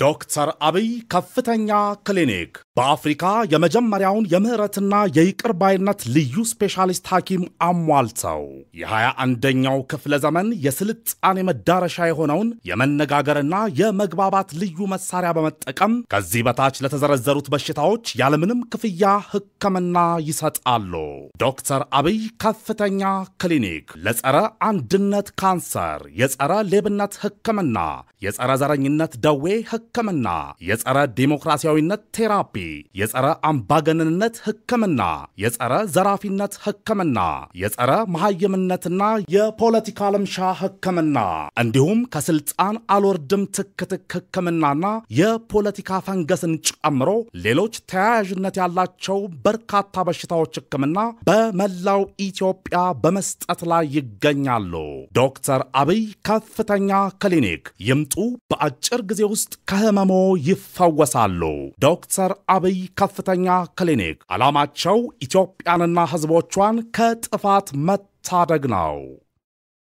ዶክተር አብይ ከፍተኛ ክሊኒክ በአፍሪካ የመጀመሪያውን የምህረትና የይቅር ባይነት ልዩ ስፔሻሊስት ሐኪም አሟልተው የሃያ አንደኛው ክፍለ ዘመን የስልጣኔ መዳረሻ የሆነውን የመነጋገርና የመግባባት ልዩ መሳሪያ በመጠቀም ከዚህ በታች ለተዘረዘሩት በሽታዎች ያለምንም ክፍያ ሕክምና ይሰጣሉ። ዶክተር አብይ ከፍተኛ ክሊኒክ ለጸረ አንድነት ካንሰር፣ የጸረ ሌብነት ሕክምና፣ የጸረ ዘረኝነት ደዌ ሕክምና፣ የጸረ ዲሞክራሲያዊነት ቴራፒ፣ የጸረ አምባገነንነት ሕክምና፣ የጸረ ዘራፊነት ሕክምና፣ የጸረ መሐይምነትና የፖለቲካ ልምሻ ሕክምና እንዲሁም ከስልጣን አልወርድም ትክትክ ሕክምናና የፖለቲካ ፈንገስን ጨምሮ ሌሎች ተያያዥነት ያላቸው በርካታ በሽታዎች ሕክምና በመላው ኢትዮጵያ በመስጠት ላይ ይገኛሉ። ዶክተር አብይ ከፍተኛ ክሊኒክ ይምጡ። በአጭር ጊዜ ውስጥ ከህመሞ ይፈወሳሉ። ዶክተር አብይ ከፍተኛ ክሊኒክ ዓላማቸው ኢትዮጵያንና ሕዝቦቿን ከጥፋት መታደግ ነው።